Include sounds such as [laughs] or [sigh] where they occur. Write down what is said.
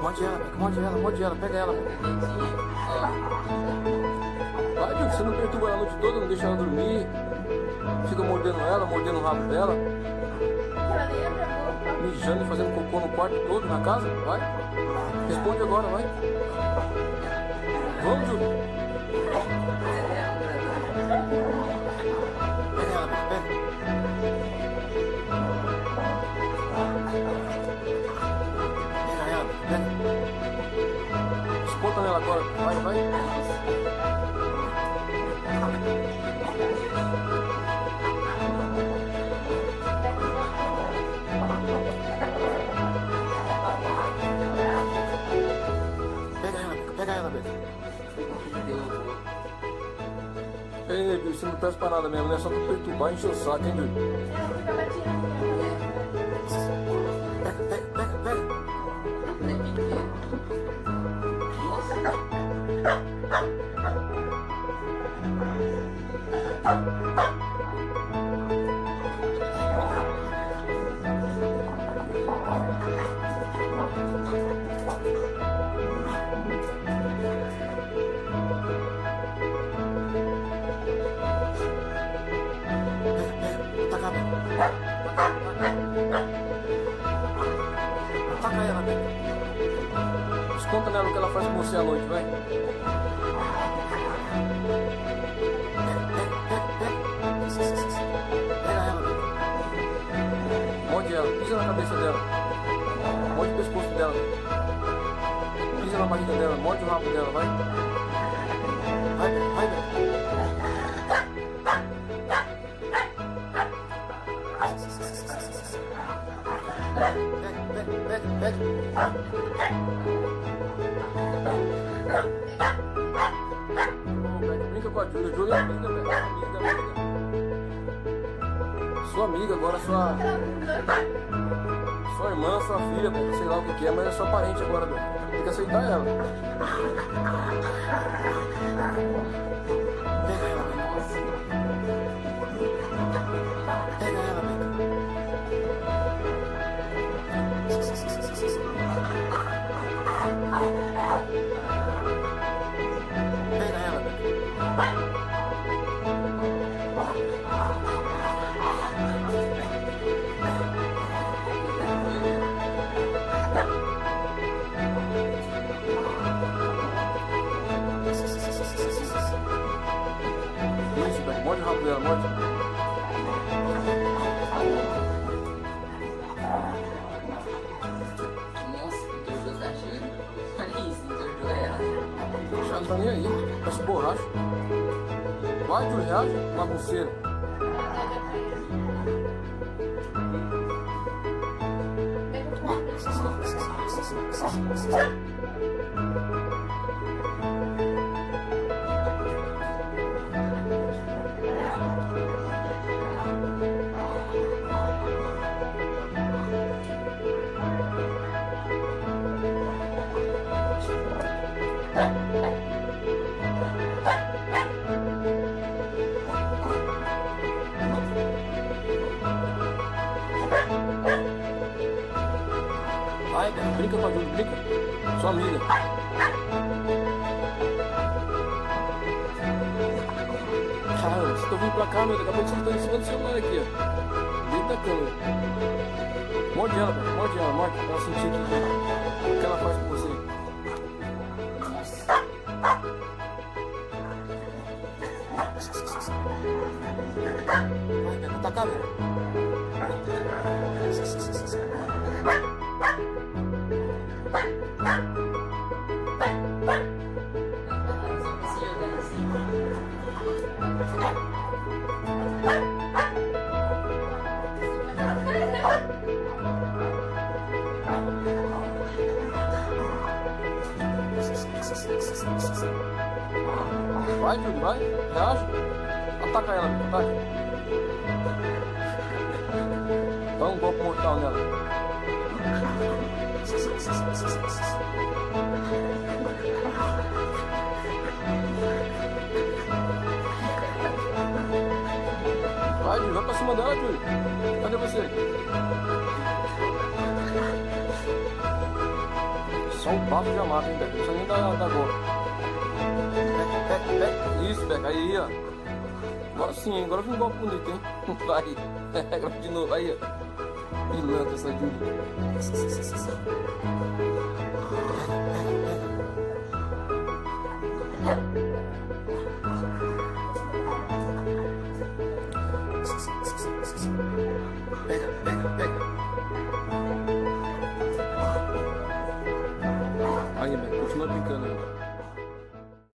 Morde ela, Beca, morde ela, morde ela, pega ela. Vai, Júlio, você não perturba ela a noite toda, não deixa ela dormir. Fica mordendo ela, mordendo o rabo dela. Mijando e fazendo cocô no quarto todo, na casa. Vai. Responde agora, vai. Vamos, Júlio. Esponta nela agora. Vai, vai. Pega ela, pega ela, Beca. Ei, Júlio, você não presta pra nada mesmo, né? Só pra perturbar e encher o saco, hein, Júlio? Pega, pega, pega, pega. Ataca, Beca. Você à noite, vai. Pega ela, pisa na cabeça dela. Morde o pescoço dela. Pisa na barriga dela, morde o rabo dela, vai. Vai, Beca, vai, Brinca com a Júlia, Júlia é amiga, Beca, amiga, amiga. Sua amiga agora, sua, sua irmã, sua filha, Beca, sei lá o que que é, mas é sua parente agora, Beca. Tem que aceitar ela. Pega ela, Beca. Não tá nem aí. Parece borracha. Vai, Júlio, reage, bagunceiro. Vai, brinca Júlia, brinca. Sua amiga. Cara, você tá vindo pra cá, meu. Daqui a pouco tá em cima do celular aqui, ó. Dentro da câmera. Morde ela, Beca, morde ela, morde. Pra ela sentir o que, o que ela faz com você. Vai, Beca, ataca, Beca. Vai, Júlio, vai. Reage. Ataca ela, ataca. Dá um golpe mortal nela. Vai, Júlio, vai pra cima dela, Júlio. Cadê você? Só um bafo já mata, hein, Beca? Não precisa nem Beca, Beca. Isso, Beca. Aí, ó. Agora sim, agora foi um golpe bonito, hein? [laughs] Vai. [laughs] Agora de novo. Aí, ó. Pilantra essa Júlia. [laughs]